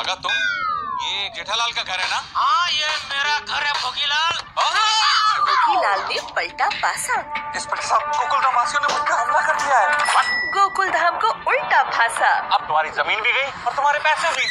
भागा तुम? ये जेठालाल का घर है ना? हाँ ये मेरा घर है भोगीलाल। भोगीलाल ने पलटा पासा। पर साहब गोकुल रामासियों ने मुझ पर हमला कर दिया है। गोकुल धाम को उल्टा भासा अब तुम्हारी ज़मीन भी गई और तुम्हारे पैसे भी।